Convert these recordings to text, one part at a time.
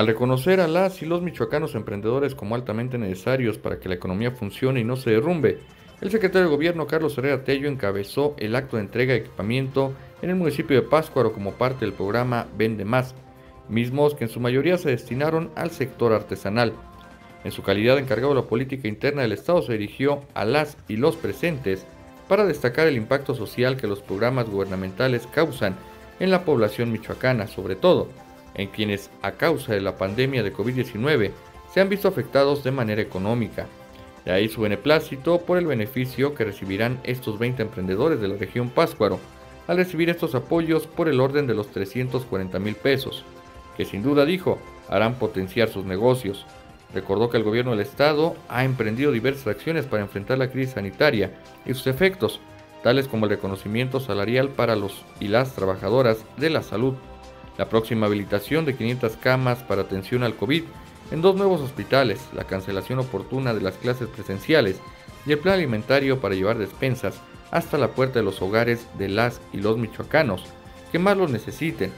Al reconocer a las y los michoacanos emprendedores como altamente necesarios para que la economía funcione y no se derrumbe, el secretario de Gobierno Carlos Herrera Tello encabezó el acto de entrega de equipamiento en el municipio de Páscuaro como parte del programa Vende Más, mismos que en su mayoría se destinaron al sector artesanal. En su calidad de encargado de la política interna del Estado se dirigió a las y los presentes para destacar el impacto social que los programas gubernamentales causan en la población michoacana, sobre todo en quienes a causa de la pandemia de COVID-19 se han visto afectados de manera económica. De ahí su beneplácito por el beneficio que recibirán estos 20 emprendedores de la región Páscuaro al recibir estos apoyos por el orden de los 340 mil pesos, que sin duda dijo harán potenciar sus negocios. Recordó que el gobierno del estado ha emprendido diversas acciones para enfrentar la crisis sanitaria y sus efectos, tales como el reconocimiento salarial para los y las trabajadoras de la salud, la próxima habilitación de 500 camas para atención al COVID en dos nuevos hospitales, la cancelación oportuna de las clases presenciales y el plan alimentario para llevar despensas hasta la puerta de los hogares de las y los michoacanos que más los necesiten.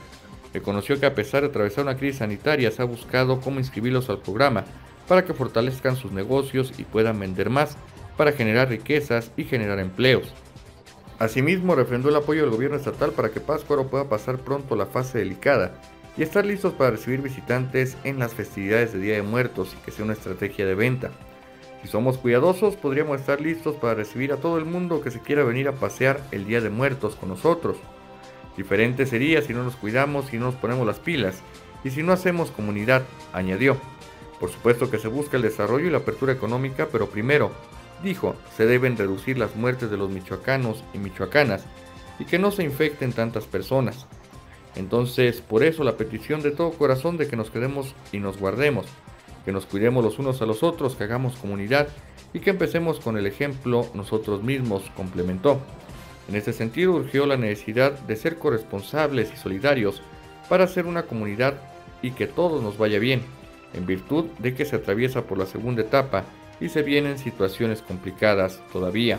Reconoció que a pesar de atravesar una crisis sanitaria se ha buscado cómo inscribirlos al programa para que fortalezcan sus negocios y puedan vender más para generar riquezas y generar empleos. Asimismo, refrendó el apoyo del gobierno estatal para que Páscuaro pueda pasar pronto la fase delicada y estar listos para recibir visitantes en las festividades de Día de Muertos y que sea una estrategia de venta. Si somos cuidadosos, podríamos estar listos para recibir a todo el mundo que se quiera venir a pasear el Día de Muertos con nosotros. Diferente sería si no nos cuidamos y no nos ponemos las pilas, y si no hacemos comunidad, añadió. Por supuesto que se busca el desarrollo y la apertura económica, pero primero, dijo, se deben reducir las muertes de los michoacanos y michoacanas, y que no se infecten tantas personas. Entonces, por eso la petición de todo corazón de que nos quedemos y nos guardemos, que nos cuidemos los unos a los otros, que hagamos comunidad y que empecemos con el ejemplo nosotros mismos, complementó. En este sentido, urgió la necesidad de ser corresponsables y solidarios para hacer una comunidad y que todo nos vaya bien, en virtud de que se atraviesa por la segunda etapa y se vienen situaciones complicadas todavía.